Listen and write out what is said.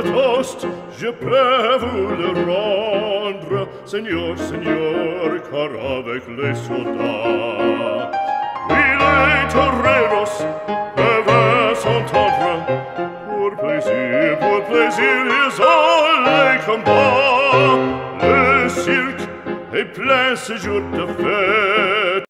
votre toast, je peux vous le rendre, Seigneur, Seigneur, car avec les soldats, oui, les toreros peuvent s'entendre, pour plaisir, pour plaisir, ils ont les combats, le cirque est plein ce jour de fête,